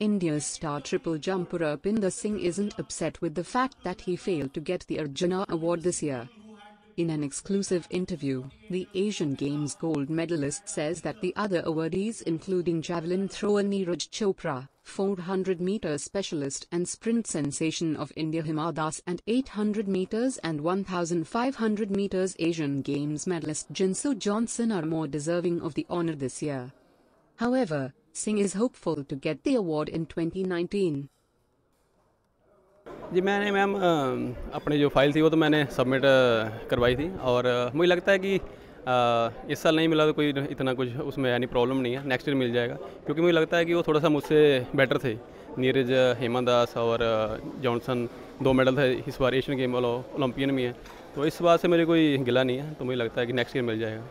India's star triple jumper Arpinder Singh isn't upset with the fact that he failed to get the Arjuna Award this year. In an exclusive interview, the Asian Games gold medalist says that the other awardees including javelin thrower Neeraj Chopra, 400 meters specialist and sprint sensation of India Hima Das and 800 meters and 1500 meters Asian Games medalist Jinson Johnson are more deserving of the honor this year. However, Singh is hopeful to get the award in 2019. जी, मैंने ma'am अपनी जो file थी वो तो मैंने submit करवाई थी और मुझे लगता है कि इस साल नहीं मिला तो कोई इतना कुछ उसमें यानी प्रॉब्लम नहीं है। नेक्स्ट ईयर मिल जाएगा। क्योंकि मुझे लगता है कि वो थोड़ा सा मुझसे बेटर थे। नीरज हेमा दास और जॉनसन, दो मेडल थे इस बार एशियन गेम वाला ओलंपियन में है। तो इस बात से मेरे कोई गिला नहीं है। तो मुझे लगता है कि नेक्स्ट ईयर मिल जाएगा।